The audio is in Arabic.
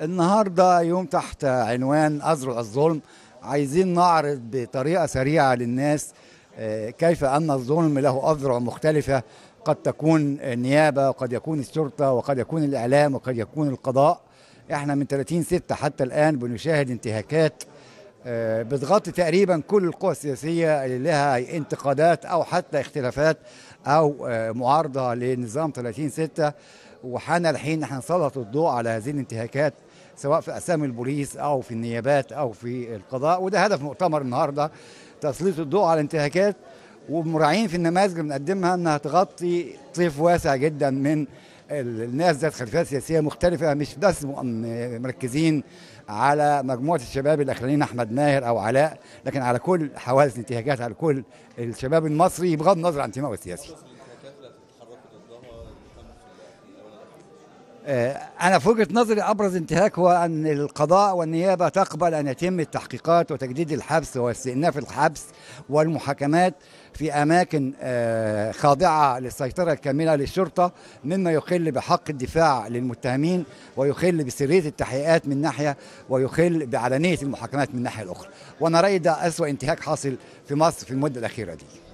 النهارده يوم تحت عنوان أزرع الظلم عايزين نعرض بطريقة سريعة للناس آه، كيف أن الظلم له أذرع مختلفة. قد تكون النيابة وقد يكون الشرطة وقد يكون الإعلام وقد يكون القضاء. إحنا من 30 ستة حتى الآن بنشاهد انتهاكات آه، بتغطي تقريبا كل القوى السياسية اللي لها انتقادات أو حتى اختلافات أو آه، معارضة لنظام 30 ستة. وحان الحين إحنا نسلط الضوء على هذه الانتهاكات. سواء في أسامي البوليس أو في النيابات أو في القضاء وده هدف مؤتمر النهارده تسليط الضوء على الانتهاكات ومراعين في النماذج اللي بنقدمها إنها تغطي طيف واسع جدا من ال- الناس ذات خلفيات سياسية مختلفة مش بس مركزين على مجموعة الشباب الاخرين أحمد ماهر أو علاء لكن على كل حوادث الانتهاكات على كل الشباب المصري بغض النظر عن انتمائه السياسي. أنا في وجهة نظري أبرز انتهاك هو أن القضاء والنيابة تقبل أن يتم التحقيقات وتجديد الحبس واستئناف الحبس والمحاكمات في أماكن آه، خاضعة للسيطرة الكاملة للشرطة مما يخل بحق الدفاع للمتهمين ويخل بسرية التحقيقات من ناحية ويخل بعلنية المحاكمات من الناحية الأخرى. وأنا رأيي ده أسوأ انتهاك حاصل في مصر في المدة الأخيرة دي.